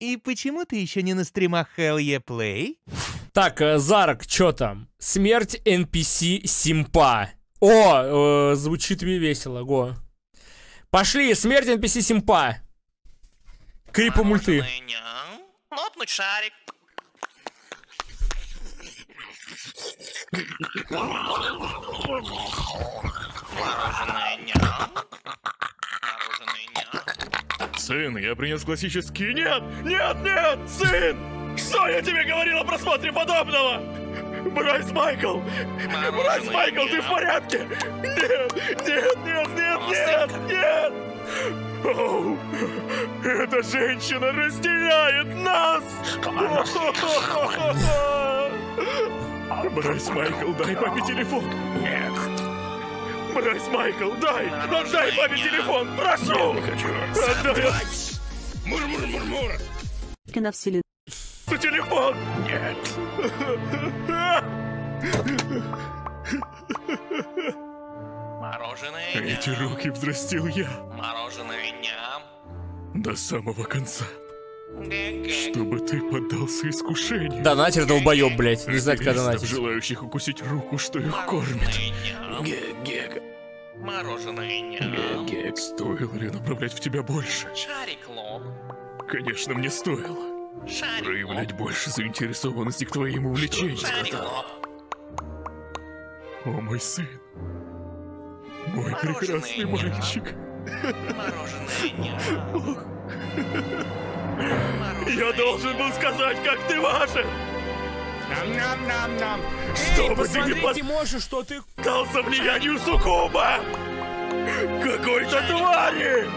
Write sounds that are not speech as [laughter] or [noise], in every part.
И почему ты еще не на стримах Hell Yeah Play? Так, э, Зарок, что там? Смерть NPC Симпа. О, э, звучит мне весело, го. Пошли, смерть NPC Симпа. Крипа мульты. Лопнуть шарик. Мороженое ням. Сын, я принес классический... Нет! Нет, нет! Сын! Что я тебе говорил о просмотре подобного? Брайс Майкл! Брайс Майкл, ты в порядке? Нет! Нет, нет, нет, нет! Нет! Оу, эта женщина разделяет нас! [laughs] Брайс Майкл, дай папе телефон! Нет! Брайс Майкл, дай! Отдай папе телефон! Прошу! Не хочу! Отдай! Мур-мур-мур-мур! на вселенной. Телефон! Нет! Мороженое Эти ням. руки взрастил я Мороженое ням. до самого конца. Чтобы ты поддался искушению. Донатер долбоеб, блядь. Не знает, Эгоистов, донатить. желающих укусить руку, что их кормит. Мороженое ням. Гег, Мороженое ням. гег, стоило ли направлять в тебя больше? Шарик лоб. Конечно, мне стоило. Шарик Проявлять больше заинтересованности к твоим увлечениям. Шарик лоб. О, мой сын. Мой Мороженое прекрасный ням. мальчик. Мороженое ням. Я должен был сказать, как ты важен. Нам-нам-нам-нам. Что Эй, бы ты ни посмотрите, можешь, что ты... поддался влиянию суккуба! Какой-то твари!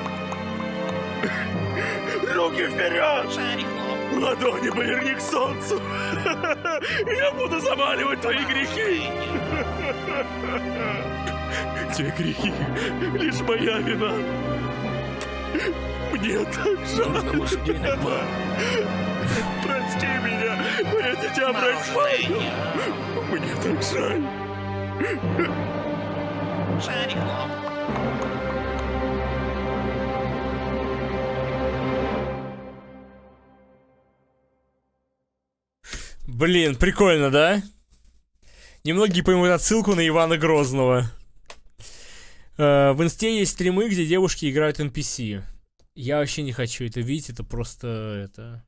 Руки вперед! Шарик. Ладони поверни к солнцу! Я буду замаливать твои грехи! Те грехи — лишь моя вина. Мне так жаль. Прости меня, мое дитя Брайс Мороженое Майкл. ням. Мне так жаль. Шарик лоб. Блин, прикольно, да? Немногие поймут отсылку на Ивана Грозного. Э, в инсте есть стримы, где девушки играют NPC. Я вообще не хочу это видеть, это просто это...